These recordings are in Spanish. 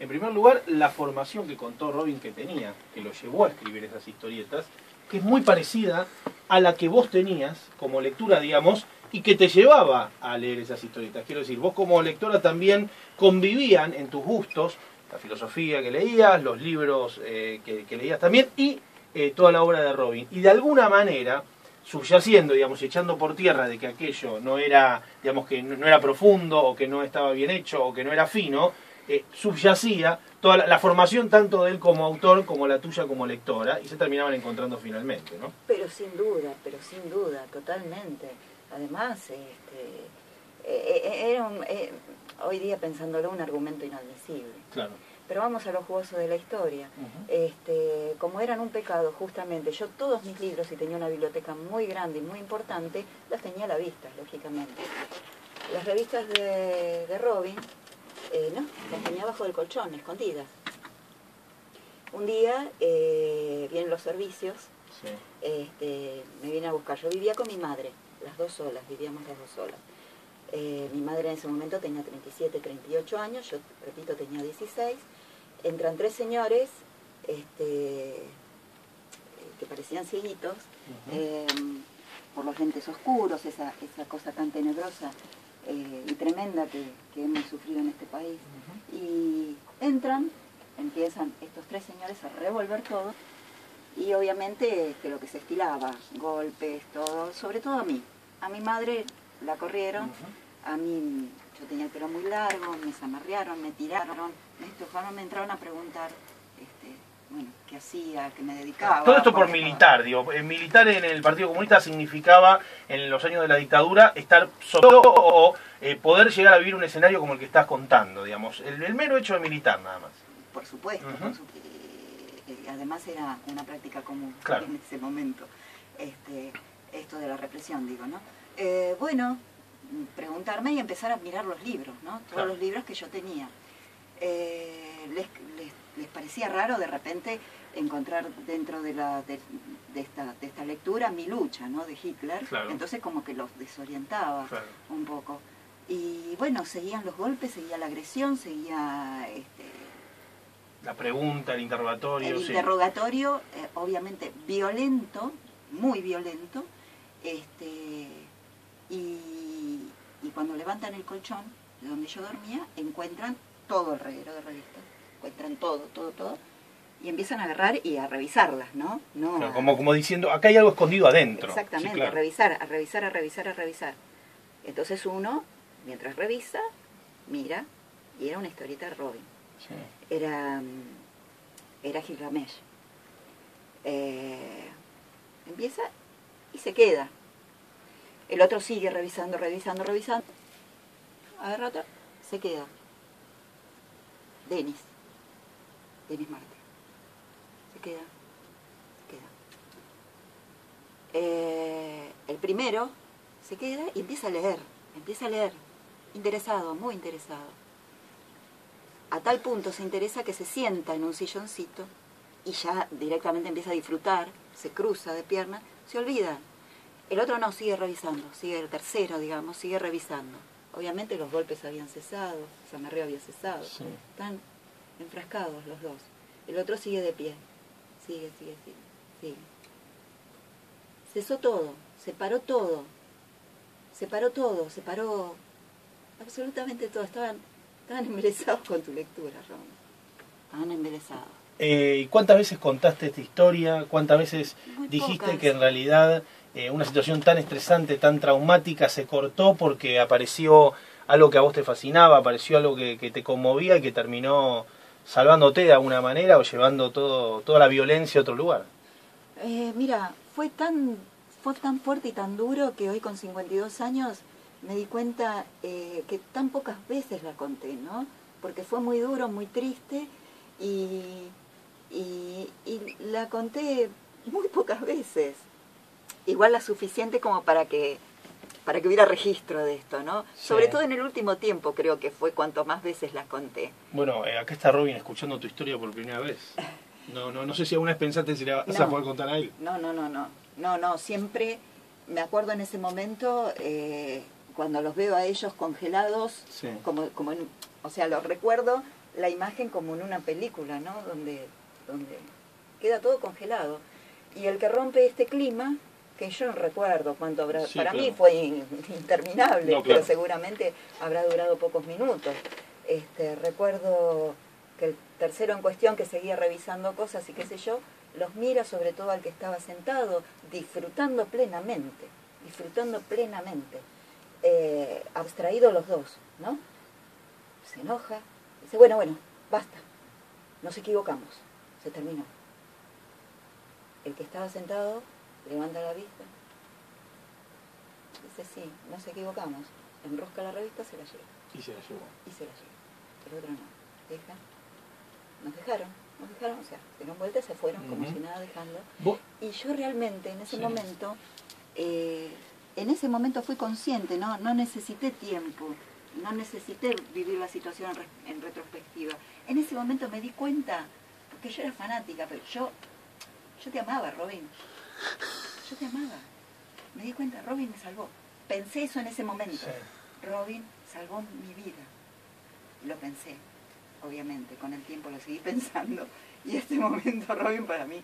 En primer lugar, la formación que contó Robin que tenía, que lo llevó a escribir esas historietas, que es muy parecida a la que vos tenías como lectura, digamos, y que te llevaba a leer esas historietas. Quiero decir, vos como lectora también convivían en tus gustos la filosofía que leías, los libros eh, que, leías también y eh, toda la obra de Robin. Y de alguna manera, subyaciendo, digamos, echando por tierra de que aquello no era, digamos, que no era profundo o que no estaba bien hecho o que no era fino, eh, subyacía toda la, formación tanto de él como autor como la tuya como lectora y se terminaban encontrando finalmente, ¿no? Pero sin duda, pero sin duda, totalmente. Además, este, eh, eh, era hoy día pensándolo un argumento inadmisible. Claro. Pero vamos a lo jugoso de la historia. este, como eran un pecado, justamente, yo todos mis libros, y tenía una biblioteca muy grande y muy importante, las tenía a la vista, lógicamente. Las revistas de, de Robin eh, no, las tenía abajo del colchón, escondidas. Un día eh, vienen los servicios, este, me viene a buscar. Yo vivía con mi madre, las dos solas, vivíamos las dos solas. Eh, mi madre en ese momento tenía 37, 38 años, yo, repito, tenía 16. Entran tres señores este, que parecían cieguitos, por los lentes oscuros, esa, esa cosa tan tenebrosa eh, y tremenda que, hemos sufrido en este país. Y entran, empiezan estos tres señores a revolver todo y obviamente que lo que se estilaba, golpes, todo, sobre todo a mí. A mi madre la corrieron, a mí yo tenía el pelo muy largo, me zamarrearon, me tiraron, me estufaron, me entraron a preguntar este, hacía, qué me dedicaba. Todo esto por, militar, digo. Eh, militar en el Partido Comunista significaba, en los años de la dictadura, estar solo o eh, poder llegar a vivir un escenario como el que estás contando, digamos. El, mero hecho de militar, nada más. Por supuesto, eh, además era una práctica común en ese momento. Este, esto de la represión, digo, ¿no? bueno, preguntarme y empezar a mirar los libros, ¿no? Todos los libros que yo tenía. les les parecía raro de repente encontrar dentro de, la, de, esta, de esta lectura mi lucha ¿no? de Hitler, entonces como que los desorientaba un poco. Y bueno, seguían los golpes, seguía la agresión, seguía... Este, la pregunta, el interrogatorio. El interrogatorio, eh, obviamente, violento, muy violento, este, y, y cuando levantan el colchón de donde yo dormía, encuentran todo el reguero de revistas encuentran todo, todo, todo, y empiezan a agarrar y a revisarlas, ¿no? no como, como diciendo, acá hay algo escondido adentro. Exactamente, a revisar, a revisar, a revisar, a revisar. Entonces uno, mientras revisa, mira, y era una historieta de Robin. Era, era Gilgamesh. Eh, empieza y se queda. El otro sigue revisando, revisando, revisando. Agarra otra, se queda. Denis. Denis Martin. Se queda, se queda. Eh, el primero se queda y empieza a leer, empieza a leer, interesado, muy interesado. A tal punto se interesa que se sienta en un silloncito y ya directamente empieza a disfrutar, se cruza de pierna, se olvida. El otro no, sigue revisando, sigue el tercero, digamos, sigue revisando. Obviamente los golpes habían cesado, Samarreo había cesado. Están enfrascados los dos. El otro sigue de pie. Sigue, sigue, sigue, sigue. Cesó todo, se paró todo. Se paró todo, se paró absolutamente todo. Estaban, estaban embelesados con tu lectura, Ron. Estaban embelesados. Eh, ¿Y cuántas veces contaste esta historia? ¿Cuántas veces dijiste que en realidad eh, una situación tan estresante, tan traumática se cortó porque apareció algo que a vos te fascinaba, apareció algo que, que te conmovía y que terminó salvándote de alguna manera o llevando todo, toda la violencia a otro lugar? Eh, mira, fue tan, fue tan fuerte y tan duro que hoy con 52 años me di cuenta eh, que tan pocas veces la conté, ¿no? Porque fue muy duro, muy triste y, y, y la conté muy pocas veces. Igual la suficiente como para que para que hubiera registro de esto, ¿no? Sobre todo en el último tiempo creo que fue cuanto más veces la conté. Bueno, eh, acá está Robin escuchando tu historia por primera vez. No, no, no sé si alguna vez pensaste si la vas a poder contar a él. No, no, no, no. No, no, siempre me acuerdo en ese momento, eh, cuando los veo a ellos congelados, como, como en, o sea, los recuerdo la imagen como en una película, ¿no? Donde, donde queda todo congelado. Y el que rompe este clima, que yo no recuerdo cuánto habrá, para mí fue interminable, pero seguramente habrá durado pocos minutos. Este, recuerdo que el tercero en cuestión que seguía revisando cosas y qué sé yo, los mira sobre todo al que estaba sentado, disfrutando plenamente, disfrutando plenamente, eh, abstraído los dos, ¿no? Se enoja, dice, bueno, bueno, basta, nos equivocamos, se terminó. El que estaba sentado levanta la vista, dice, sí, nos equivocamos, enrosca la revista, se la lleva. Y se la llevó. Y se la llevó. El otro no, deja, nos dejaron, nos dejaron, o sea, dieron vuelta, se fueron como si nada dejando. Y yo realmente en ese momento, eh, en ese momento fui consciente, ¿no? no necesité tiempo, no necesité vivir la situación en, retrospectiva. En ese momento me di cuenta, porque yo era fanática, pero yo, yo te amaba, Robin. Yo te amaba. Me di cuenta, Robin me salvó. Pensé eso en ese momento. Robin salvó mi vida. Y lo pensé, obviamente, con el tiempo lo seguí pensando. Y este momento, Robin, para mí...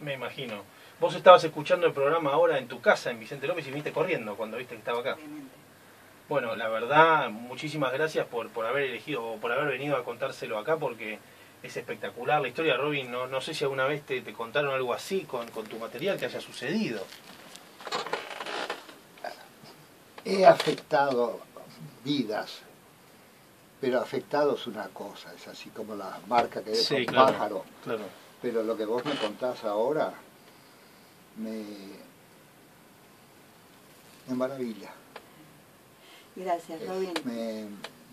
Me imagino. Vos estabas escuchando el programa ahora en tu casa, en Vicente López, y viniste corriendo cuando viste que estaba acá. Obviamente. Bueno, la verdad, muchísimas gracias por, por haber elegido, por haber venido a contárselo acá, porque es espectacular la historia. Robin, no, no sé si alguna vez te, te contaron algo así con, con, tu material que haya sucedido. He afectado vidas, pero afectado es una cosa, es así como la marca que es un pájaro. Claro. Pero lo que vos me contás ahora me, me maravilla. Gracias, Robin. Me,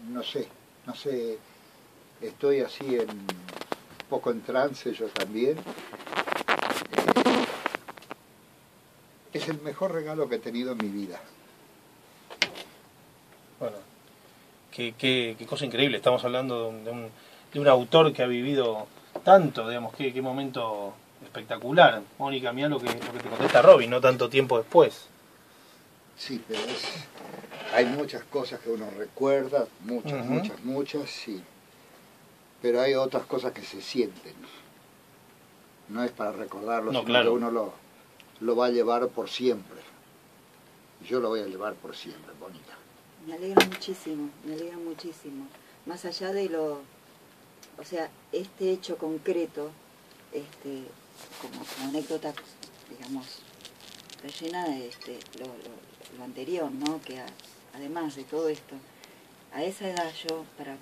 no sé, no sé, estoy así en un poco en trance yo también. Es el mejor regalo que he tenido en mi vida. Bueno, qué, qué, qué cosa increíble. Estamos hablando de un, de un, autor que ha vivido tanto, digamos, qué, qué momento espectacular. Mónica, mira lo que, lo que te contesta Robin, no tanto tiempo después. Sí, pero es, hay muchas cosas que uno recuerda, muchas, muchas, muchas, sí. Pero hay otras cosas que se sienten. No es para recordarlo, sino que uno lo, lo va a llevar por siempre. Yo lo voy a llevar por siempre, bonita. Me alegra muchísimo, me alegra muchísimo. Más allá de lo, o sea, este hecho concreto, este, como, anécdota, digamos, rellena este, lo, lo, anterior, ¿no? Que además de todo esto, a esa edad yo, para,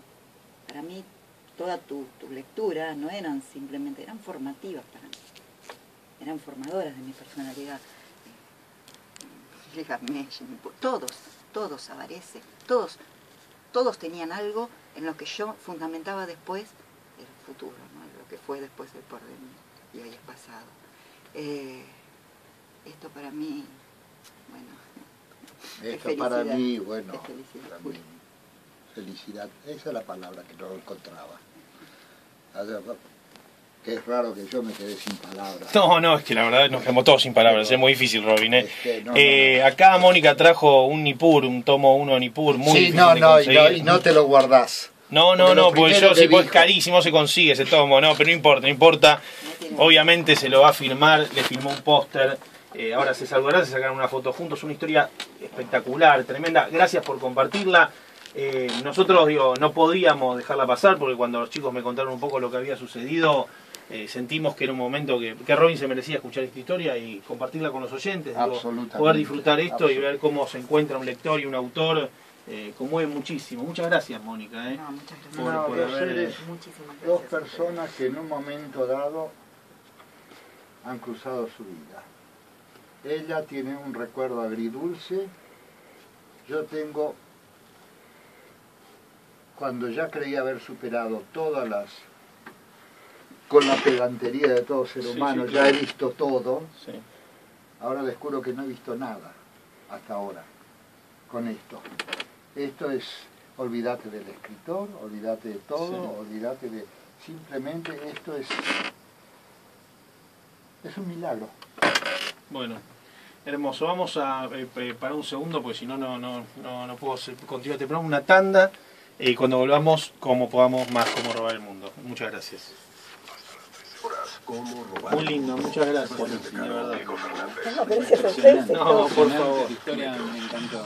para mí, toda tu, tu lectura no eran simplemente, eran formativas para mí, eran formadoras de mi personalidad. Todos, todos, aparece, todos, todos tenían algo en lo que yo fundamentaba después el futuro, ¿no? lo que fue después el porvenir y hoy es pasado. Eh, esto para mí, bueno. Esto para mí, bueno, felicidad. Esa es la palabra que no encontraba. Que es raro que yo me quedé sin palabras. No, no, es que la verdad nos quedamos todos sin palabras, es muy difícil, Robin. ¿eh? eh acá Mónica trajo un Nipur, un tomo uno de Nipur, muy sí, no, no, y no te lo guardás. No, no, no, porque yo sí, pues carísimo se consigue ese tomo, no, pero no importa, no importa. Obviamente se lo va a filmar, le filmó un póster, eh, ahora se saludarán, se sacarán una foto juntos, una historia espectacular, tremenda. Gracias por compartirla. Eh, nosotros, digo, no podíamos dejarla pasar porque cuando los chicos me contaron un poco lo que había sucedido, eh, sentimos que era un momento que, que, Robin se merecía escuchar esta historia y compartirla con los oyentes, poder disfrutar esto y ver cómo se encuentra un lector y un autor eh, conmueve muchísimo. Muchas gracias, Mónica. Eh, no, muchas gracias. Por, haber, dos personas que en un momento dado han cruzado su vida. Ella tiene un recuerdo agridulce, yo tengo, cuando ya creía haber superado todas las, con la pedantería de todo ser humano, ya he visto todo, ahora descubro que no he visto nada hasta ahora con esto. Esto es, olvídate del escritor, olvídate de todo, olvídate de... Simplemente esto es... Es un milagro. Bueno, Hermoso, vamos a eh, parar un segundo porque si no, no, no, no, puedo continuar. Te ponemos una tanda y cuando volvamos, como podamos más, cómo robar el mundo. Muchas gracias. Muy lindo, muchas gracias. De verdad. No, gracias a ustedes. No, por favor. La historia me encantó.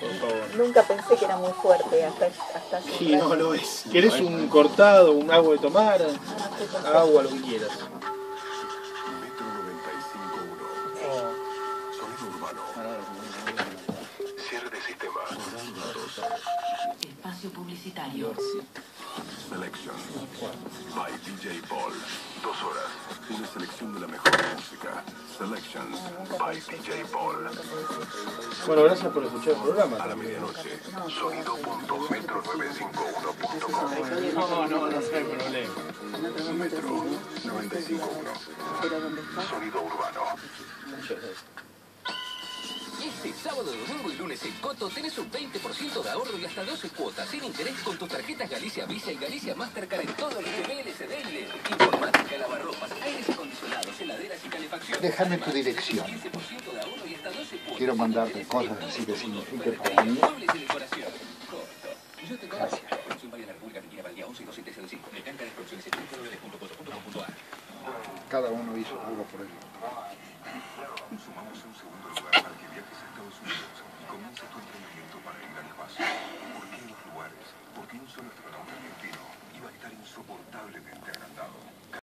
Por favor. Nunca pensé que era muy fuerte hasta, hasta Sí, un no lo es. ¿Querés un cortado, un agua de tomar? Agua, lo que quieras. Publicitario. Selection. By DJ Paul. Dos horas. Una selección de la mejor música. Selections. By DJ Paul. Bueno, gracias por escuchar el programa. A la medianoche. Sonido.metro951.com. No, no, no hay problema. Metro 95.1. Pero ¿dónde está? Sonido urbano. Muchas gracias. Este sábado, domingo y lunes en Coto tenés un 20% de ahorro y hasta 12 cuotas sin interés con tus tarjetas Galicia Visa y Galicia Mastercard en todo que VLCD y LED. Informática, lavarropas, aires acondicionados, heladeras y calefacción. Déjame tu dirección. 15% de ahorro y hasta 12 cuotas. Quiero mandarte cosas así que signifiquen para mí.